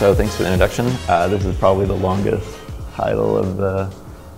So thanks for the introduction. Uh, this is probably the longest title of the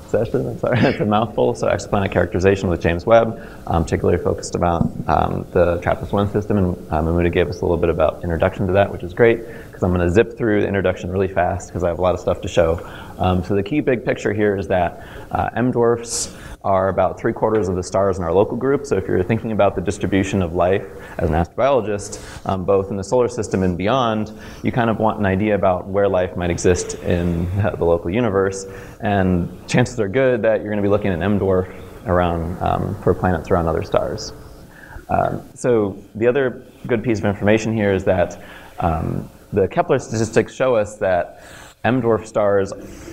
session. I'm sorry, it's a mouthful. So exoplanet characterization with James Webb, um, particularly focused about um, the TRAPPIST-1 system, and uh, Mahmuda gave us a little bit about introduction to that, which is great because I'm going to zip through the introduction really fast because I have a lot of stuff to show. Um, so the key big picture here is that uh, M dwarfs are about three quarters of the stars in our local group. So if you're thinking about the distribution of life as an astrobiologist, um, both in the solar system and beyond, you kind of want an idea about where life might exist in the local universe. And chances are good that you're going to be looking at M dwarf around um, for planets around other stars. Um, so the other good piece of information here is that um, the Kepler statistics show us that M dwarf stars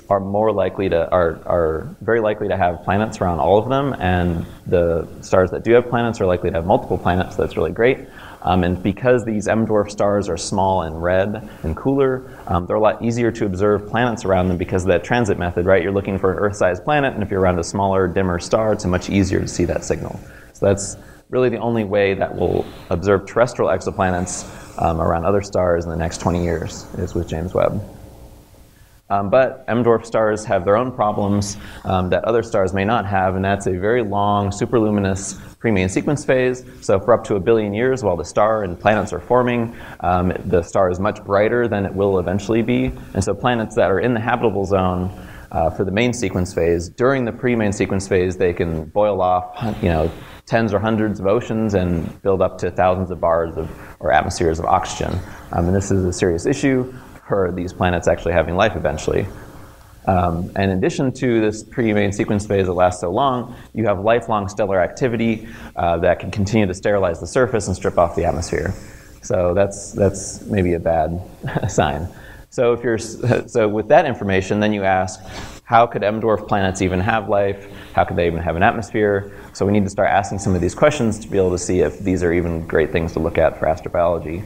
are more likely to are, are very likely to have planets around all of them, and the stars that do have planets are likely to have multiple planets. So that's really great. Um, and because these M dwarf stars are small and red and cooler, um, they're a lot easier to observe planets around them because of that transit method, right? You're looking for an Earth-sized planet, and if you're around a smaller, dimmer star, it's much easier to see that signal. So that's really the only way that we'll observe terrestrial exoplanets um, around other stars in the next 20 years is with James Webb. Um, but M dwarf stars have their own problems um, that other stars may not have, and that's a very long, superluminous pre-main sequence phase. So for up to a billion years, while the star and planets are forming, um, the star is much brighter than it will eventually be. And so planets that are in the habitable zone uh, for the main sequence phase, during the pre-main sequence phase, they can boil off, you know, tens or hundreds of oceans and build up to thousands of bars of, or atmospheres of oxygen. Um, and this is a serious issue for these planets actually having life eventually. Um, and in addition to this pre-main sequence phase that lasts so long, you have lifelong stellar activity uh, that can continue to sterilize the surface and strip off the atmosphere. So that's, that's maybe a bad sign. So if you're, so with that information, then you ask, how could M dwarf planets even have life? How could they even have an atmosphere? So we need to start asking some of these questions to be able to see if these are even great things to look at for astrobiology.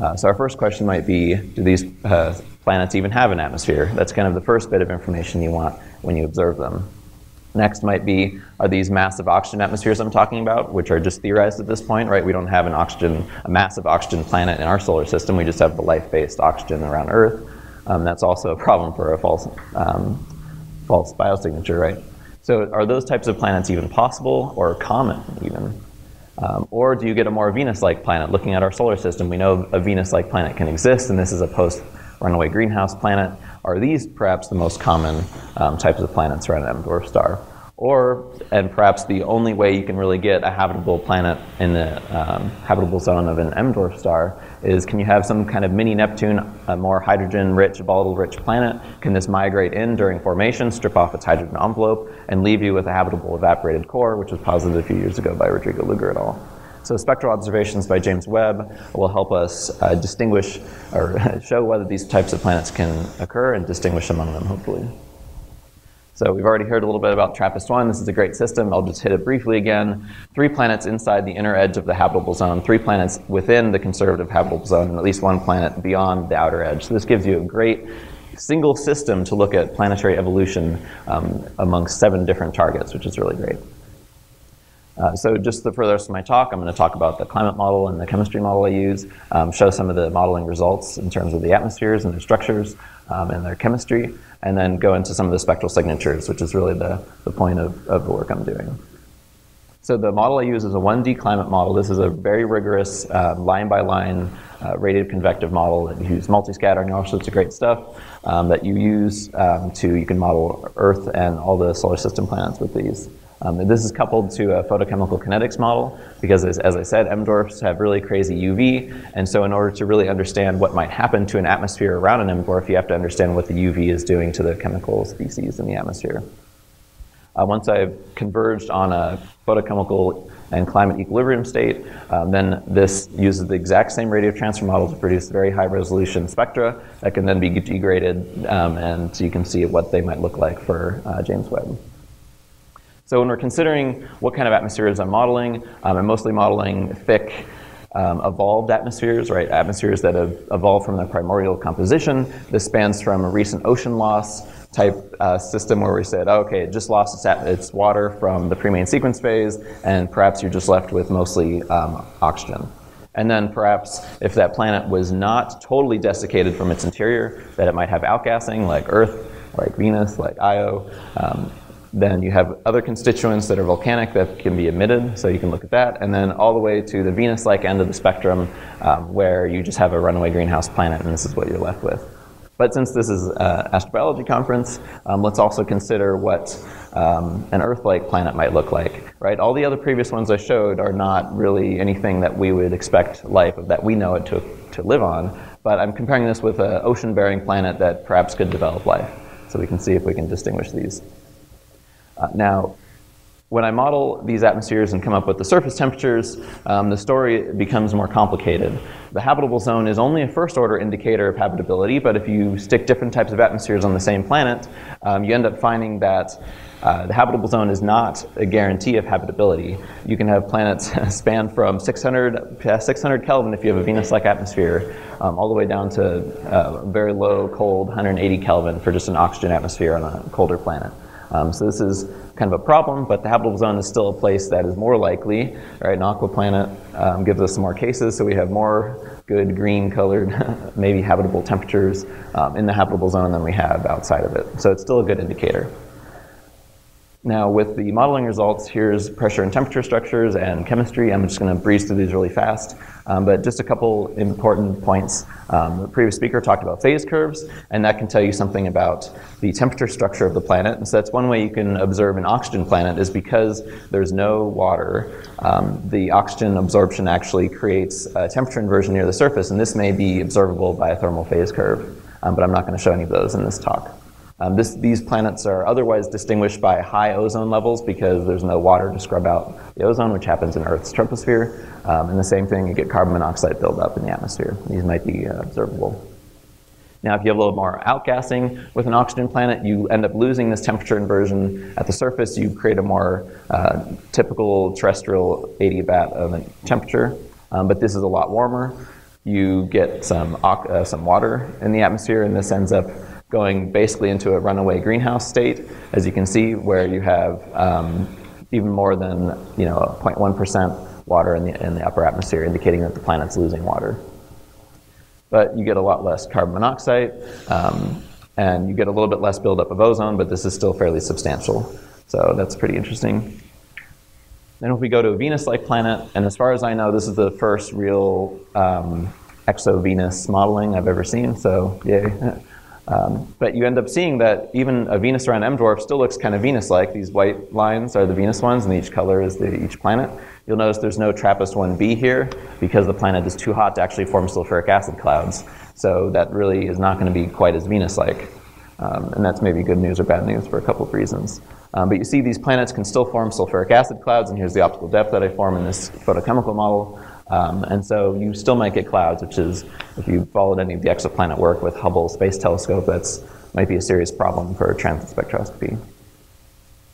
Uh, so our first question might be, do these uh, planets even have an atmosphere? That's kind of the first bit of information you want when you observe them. Next might be, are these massive oxygen atmospheres I'm talking about, which are just theorized at this point, right? We don't have an oxygen, a massive oxygen planet in our solar system. We just have the life-based oxygen around Earth. Um, that's also a problem for a false, um, false biosignature, right? So are those types of planets even possible or common even? Um, or do you get a more Venus-like planet? Looking at our solar system, we know a Venus-like planet can exist, and this is a post-runaway greenhouse planet. Are these perhaps the most common um, types of planets around an M-dwarf star? Or, and perhaps the only way you can really get a habitable planet in the um, habitable zone of an M-dwarf star is can you have some kind of mini Neptune, a more hydrogen-rich, volatile-rich planet? Can this migrate in during formation, strip off its hydrogen envelope, and leave you with a habitable evaporated core, which was posited a few years ago by Rodrigo Luger et al. So spectral observations by James Webb will help us uh, distinguish or show whether these types of planets can occur and distinguish among them, hopefully. So we've already heard a little bit about TRAPPIST-1. This is a great system. I'll just hit it briefly again. Three planets inside the inner edge of the habitable zone, three planets within the conservative habitable zone, and at least one planet beyond the outer edge. So this gives you a great single system to look at planetary evolution um, amongst seven different targets, which is really great. Uh, so just for the rest of my talk, I'm going to talk about the climate model and the chemistry model I use, um, show some of the modeling results in terms of the atmospheres and their structures um, and their chemistry, and then go into some of the spectral signatures, which is really the, the point of, of the work I'm doing. So the model I use is a 1D climate model. This is a very rigorous line-by-line uh, radiative convective model that you use multiscattering all sorts of great stuff um, that you use um, to, you can model Earth and all the solar system planets with these. Um, this is coupled to a photochemical kinetics model because, as, as, I said, M dwarfs have really crazy UV, and so in order to really understand what might happen to an atmosphere around an M dwarf, you have to understand what the UV is doing to the chemical species in the atmosphere. Uh, once I've converged on a photochemical and climate equilibrium state, um, then this uses the exact same radiative transfer model to produce very high resolution spectra that can then be degraded, um, and so you can see what they might look like for uh, James Webb. So when we're considering what kind of atmospheres I'm modeling, um, I'm mostly modeling thick, um, evolved atmospheres, right? Atmospheres that have evolved from their primordial composition. This spans from a recent ocean loss type uh, system where we said, oh, okay, it just lost its, its water from the pre-main sequence phase, and perhaps you're just left with mostly um, oxygen. And then perhaps if that planet was not totally desiccated from its interior, that it might have outgassing like Earth, like Venus, like Io. Um, then you have other constituents that are volcanic that can be emitted, so you can look at that. And then all the way to the Venus-like end of the spectrum, um, where you just have a runaway greenhouse planet, and this is what you're left with. But since this is an astrobiology conference, um, let's also consider what um, an Earth-like planet might look like, right? All the other previous ones I showed are not really anything that we would expect life that we know it to, to live on, but I'm comparing this with an ocean-bearing planet that perhaps could develop life. So we can see if we can distinguish these. Uh, now, when I model these atmospheres and come up with the surface temperatures, um, the story becomes more complicated. The habitable zone is only a first order indicator of habitability, but if you stick different types of atmospheres on the same planet, um, you end up finding that uh, the habitable zone is not a guarantee of habitability. You can have planets span from 600, 600 Kelvin if you have a Venus-like atmosphere, um, all the way down to uh, very low, cold, 180 Kelvin for just an oxygen atmosphere on a colder planet. Um, so this is kind of a problem, but the habitable zone is still a place that is more likely. Right, an aqua planet um, gives us some more cases, so we have more good green colored, maybe habitable temperatures um, in the habitable zone than we have outside of it. So it's still a good indicator. Now with the modeling results, here's pressure and temperature structures and chemistry. I'm just going to breeze through these really fast. Um, but just a couple important points. Um, the previous speaker talked about phase curves, and that can tell you something about the temperature structure of the planet. And so that's one way you can observe an oxygen planet is because there's no water, um, the oxygen absorption actually creates a temperature inversion near the surface, and this may be observable by a thermal phase curve. Um, but I'm not going to show any of those in this talk. Um, this, these planets are otherwise distinguished by high ozone levels because there's no water to scrub out the ozone, which happens in Earth's troposphere. Um, and the same thing, you get carbon monoxide buildup in the atmosphere. These might be uh, observable. Now, if you have a little more outgassing with an oxygen planet, you end up losing this temperature inversion at the surface. You create a more uh, typical terrestrial adiabat of a temperature, um, but this is a lot warmer. You get some, uh, some water in the atmosphere, and this ends up going basically into a runaway greenhouse state, as you can see, where you have um, even more than you know 0.1% water in the, in the upper atmosphere, indicating that the planet's losing water. But you get a lot less carbon monoxide, um, and you get a little bit less buildup of ozone, but this is still fairly substantial. So that's pretty interesting. Then if we go to a Venus-like planet, and as far as I know, this is the first real um, exo-Venus modeling I've ever seen, so yay. Um, but you end up seeing that even a Venus around M dwarf still looks kind of Venus-like. These white lines are the Venus ones, and each color is the, each planet. You'll notice there's no TRAPPIST-1b here because the planet is too hot to actually form sulfuric acid clouds. So that really is not going to be quite as Venus-like. Um, and that's maybe good news or bad news for a couple of reasons. Um, but you see these planets can still form sulfuric acid clouds, and here's the optical depth that I form in this photochemical model. Um, and so you still might get clouds, which is, if you followed any of the exoplanet work with Hubble Space Telescope, that's might be a serious problem for transit spectroscopy.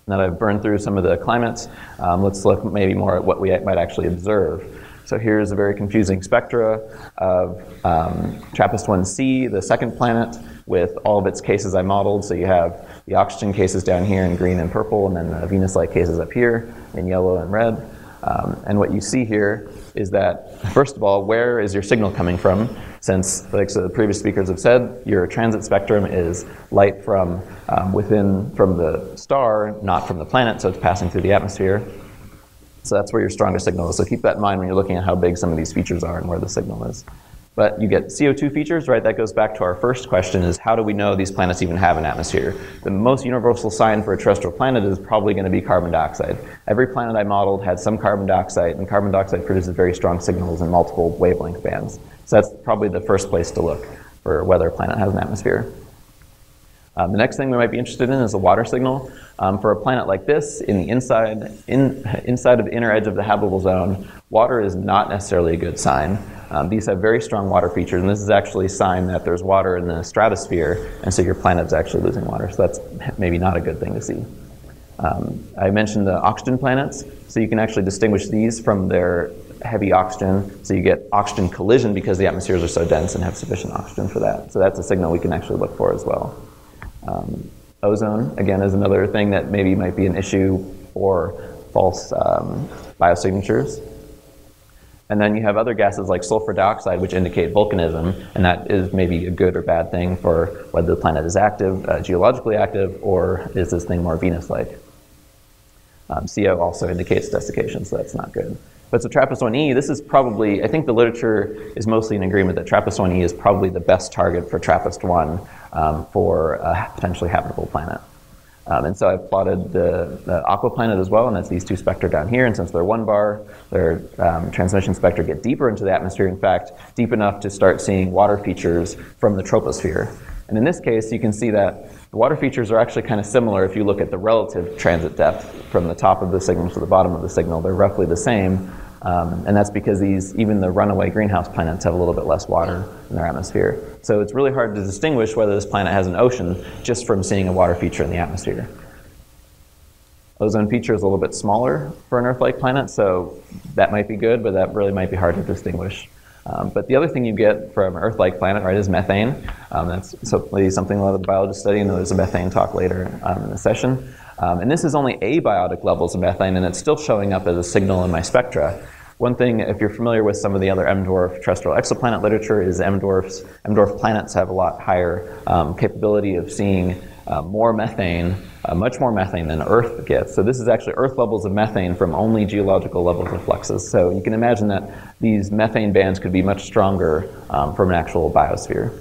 Now that I've burned through some of the climates, um, let's look maybe more at what we might actually observe. So here's a very confusing spectra of um, TRAPPIST-1c, the second planet, with all of its cases I modeled. So you have the oxygen cases down here in green and purple, and then the Venus-like cases up here in yellow and red. Um, and what you see here is that, first of all, where is your signal coming from? Since, like so the previous speakers have said, your transit spectrum is light from um, within, from the star, not from the planet, so it's passing through the atmosphere. So that's where your strongest signal is. So keep that in mind when you're looking at how big some of these features are and where the signal is. But you get CO2 features, right? That goes back to our first question is how do we know these planets even have an atmosphere? The most universal sign for a terrestrial planet is probably going to be carbon dioxide. Every planet I modeled had some carbon dioxide, and carbon dioxide produces very strong signals in multiple wavelength bands. So that's probably the first place to look for whether a planet has an atmosphere. Um, the next thing we might be interested in is a water signal. Um, for a planet like this, in the inside, in, inside of the inner edge of the habitable zone, water is not necessarily a good sign. Um, these have very strong water features, and this is actually a sign that there's water in the stratosphere, and so your planet is actually losing water. So that's maybe not a good thing to see. Um, I mentioned the oxygen planets, so you can actually distinguish these from their heavy oxygen. So you get oxygen collision because the atmospheres are so dense and have sufficient oxygen for that. So that's a signal we can actually look for as well. Um, ozone, again, is another thing that maybe might be an issue for false um, biosignatures. And then you have other gases like sulfur dioxide, which indicate volcanism, and that is maybe a good or bad thing for whether the planet is active, uh, geologically active, or is this thing more Venus-like. Um, CO also indicates desiccation, so that's not good. But so TRAPPIST-1e, this is probably, I think the literature is mostly in agreement that TRAPPIST-1e is probably the best target for TRAPPIST-1 um, for a potentially habitable planet. Um, and so I've plotted the, the aquaplanet as well, and that's these two spectra down here. And since they're one bar, their um, transmission spectra get deeper into the atmosphere, in fact, deep enough to start seeing water features from the troposphere. And in this case, you can see that the water features are actually kind of similar if you look at the relative transit depth from the top of the signal to the bottom of the signal. They're roughly the same. Um, and that's because these, even the runaway greenhouse planets have a little bit less water in their atmosphere. So it's really hard to distinguish whether this planet has an ocean just from seeing a water feature in the atmosphere. Ozone feature is a little bit smaller for an Earth-like planet, so that might be good, but that really might be hard to distinguish. Um, but the other thing you get from an Earth-like planet, right, is methane. Um, that's something a lot of the biologists study, and there's a methane talk later um, in the session. Um, and this is only abiotic levels of methane, and it's still showing up as a signal in my spectra. One thing, if you're familiar with some of the other M-dwarf terrestrial exoplanet literature, is M-dwarfs, M-dwarf planets have a lot higher um, capability of seeing uh, more methane, uh, much more methane than Earth gets. So this is actually Earth levels of methane from only geological levels of fluxes. So you can imagine that these methane bands could be much stronger um, from an actual biosphere.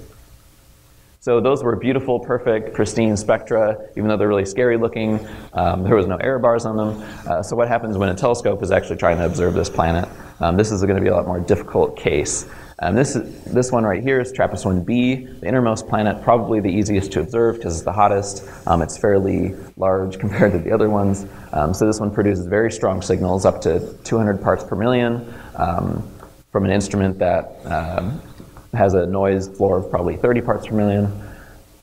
So those were beautiful, perfect, pristine spectra, even though they're really scary looking. Um, there was no error bars on them. Uh, so what happens when a telescope is actually trying to observe this planet? Um, this is going to be a lot more difficult case. Um, this, is, this one right here is TRAPPIST-1b, the innermost planet, probably the easiest to observe because it's the hottest. Um, it's fairly large compared to the other ones. Um, so this one produces very strong signals, up to 200 parts per million, um, from an instrument that um, has a noise floor of probably 30 parts per million.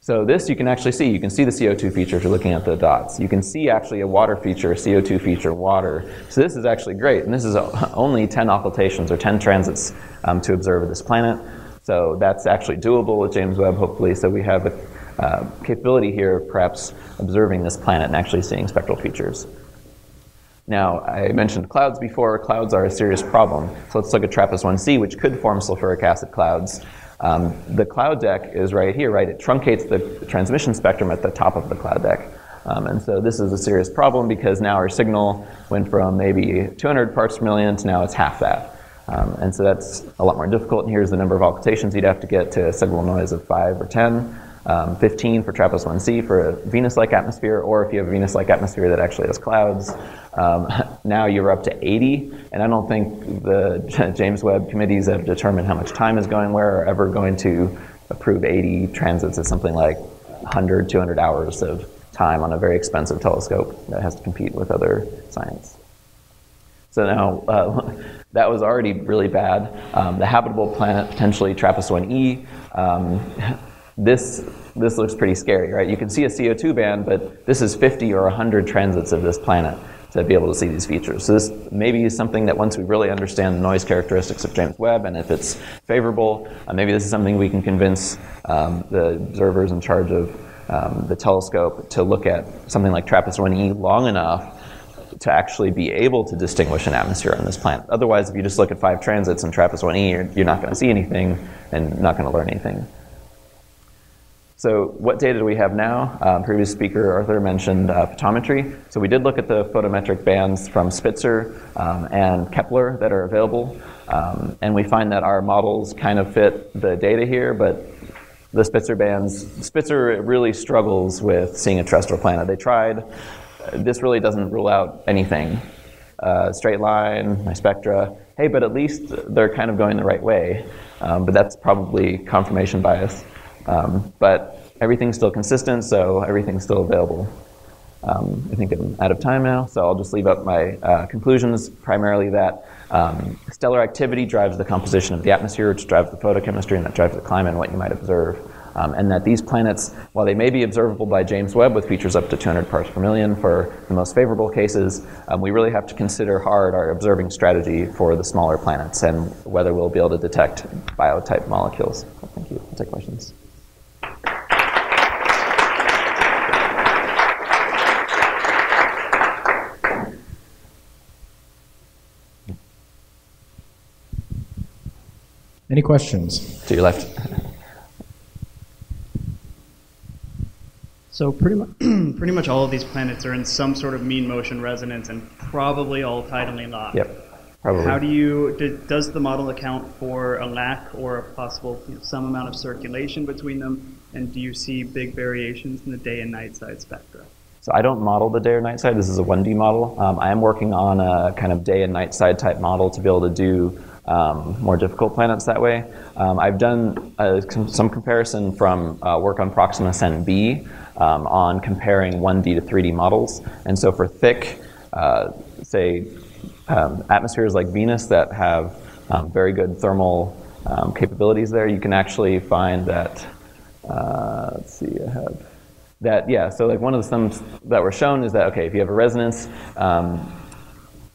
So this you can actually see. You can see the CO2 feature if you're looking at the dots. You can see actually a water feature, a CO2 feature, water. So this is actually great. And this is only 10 occultations or 10 transits um, to observe this planet. So that's actually doable with James Webb, hopefully. So we have a uh, capability here of perhaps observing this planet and actually seeing spectral features. Now, I mentioned clouds before. Clouds are a serious problem. So let's look at TRAPPIST-1c, which could form sulfuric acid clouds. Um, the cloud deck is right here, right? It truncates the transmission spectrum at the top of the cloud deck. Um, and so this is a serious problem because now our signal went from maybe 200 parts per million to now it's half that. Um, and so that's a lot more difficult. And here's the number of occultations you'd have to get to a signal noise of 5 or 10 um, 15 for TRAPPIST-1c for a Venus-like atmosphere, or if you have a Venus-like atmosphere that actually has clouds, um, now you're up to 80. And I don't think the James Webb committees have determined how much time is going where or ever going to approve 80 transits as something like 100, 200 hours of time on a very expensive telescope that has to compete with other science. So now, uh, that was already really bad. Um, the habitable planet, potentially TRAPPIST-1e, um, this, this looks pretty scary, right? You can see a CO2 band, but this is 50 or 100 transits of this planet to be able to see these features. So this maybe is something that once we really understand the noise characteristics of James Webb, and if it's favorable, uh, maybe this is something we can convince um, the observers in charge of um, the telescope to look at something like TRAPPIST-1e long enough to actually be able to distinguish an atmosphere on this planet. Otherwise, if you just look at five transits in TRAPPIST-1e, you're, you're not going to see anything and not going to learn anything. So what data do we have now? Um, previous speaker Arthur mentioned uh, photometry. So we did look at the photometric bands from Spitzer um, and Kepler that are available. Um, and we find that our models kind of fit the data here, but the Spitzer bands, Spitzer really struggles with seeing a terrestrial planet. They tried. This really doesn't rule out anything. Uh, straight line, my spectra. Hey, but at least they're kind of going the right way. Um, but that's probably confirmation bias. Um, but everything's still consistent, so everything's still available. Um, I think I'm out of time now, so I'll just leave up my uh, conclusions, primarily that um, stellar activity drives the composition of the atmosphere, which drives the photochemistry, and that drives the climate and what you might observe. Um, and that these planets, while they may be observable by James Webb with features up to 200 parts per million for the most favorable cases, um, we really have to consider hard our observing strategy for the smaller planets and whether we'll be able to detect biotype molecules. Thank you. I'll take questions. Any questions? To your left. So pretty much, pretty much all of these planets are in some sort of mean motion resonance and probably all tidally locked. Yep, probably. How do you, do, does the model account for a lack or a possible, you know, some amount of circulation between them? And do you see big variations in the day and night side spectra? So I don't model the day or night side. This is a 1D model. Um, I am working on a kind of day and night side type model to be able to do um, more difficult planets that way. Um, I've done uh, some comparison from uh, work on Proxima Cen um, on comparing 1D to 3D models. And so for thick, uh, say, um, atmospheres like Venus that have um, very good thermal um, capabilities there, you can actually find that, uh, let's see, I have, that, yeah, so like one of the sums that were shown is that, okay, if you have a resonance,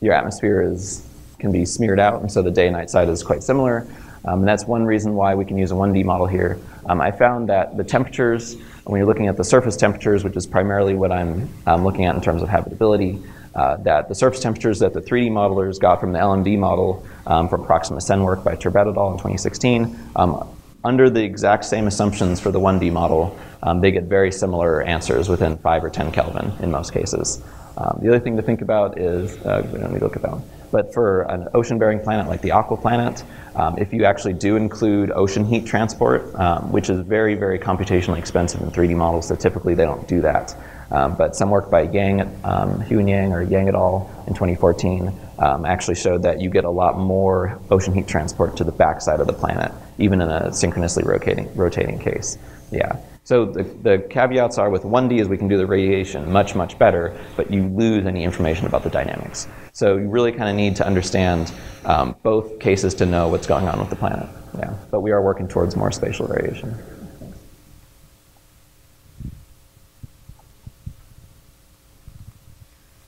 your atmosphere is, can be smeared out, and so the day and night side is quite similar. Um, and that's one reason why we can use a 1D model here. Um, I found that the temperatures, when you're looking at the surface temperatures, which is primarily what I'm um, looking at in terms of habitability, uh, that the surface temperatures that the 3D modelers got from the LMD model um, from Proxima Cen work by Turbet et al. in 2016, um, under the exact same assumptions for the 1D model, um, they get very similar answers within 5 or 10 Kelvin in most cases. The other thing to think about is, uh, we look at that one, but for an ocean-bearing planet like the aqua planet, um, if you actually do include ocean heat transport, um, which is very, very computationally expensive in 3D models, so typically they don't do that. Um, but some work by Yang, um, Hu and Yang or Yang et al. in 2014 um, actually showed that you get a lot more ocean heat transport to the backside of the planet, even in a synchronously rotating, rotating case. Yeah. So the, the caveats are with 1D is we can do the radiation much, much better, but you lose any information about the dynamics. So you really kind of need to understand um, both cases to know what's going on with the planet. Yeah. But we are working towards more spatial variation.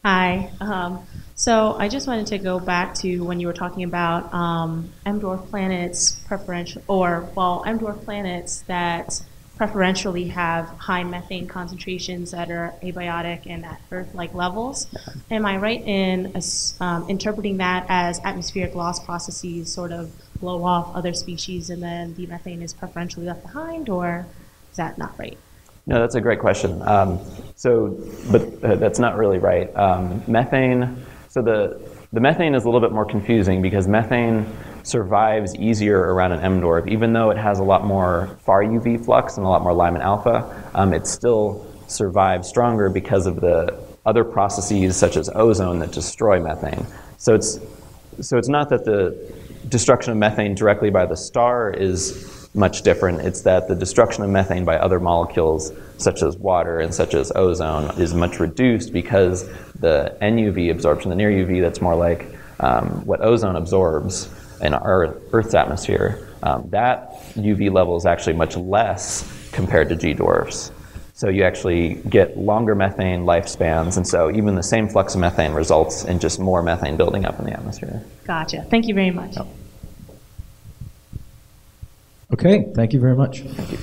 Hi. Um, so I just wanted to go back to when you were talking about um, M dwarf planets preferential, or well, M dwarf planets that preferentially have high methane concentrations that are abiotic and at Earth-like levels. Am I right in um, interpreting that as atmospheric loss processes sort of blow off other species and then the methane is preferentially left behind, or is that not right? No, that's a great question. Um, so, but uh, that's not really right. Um, methane, so the, the methane is a little bit more confusing because methane survives easier around an M dwarf, even though it has a lot more far UV flux and a lot more Lyman alpha. Um, it still survives stronger because of the other processes such as ozone that destroy methane. So it's so it's not that the destruction of methane directly by the star is much different. It's that the destruction of methane by other molecules, such as water and such as ozone, is much reduced because the NUV absorption, the near UV, that's more like um, what ozone absorbs in our Earth's atmosphere, um, that UV level is actually much less compared to G dwarfs. So you actually get longer methane lifespans, and so even the same flux of methane results in just more methane building up in the atmosphere. Gotcha. Thank you very much. Okay, thank you very much. Thank you.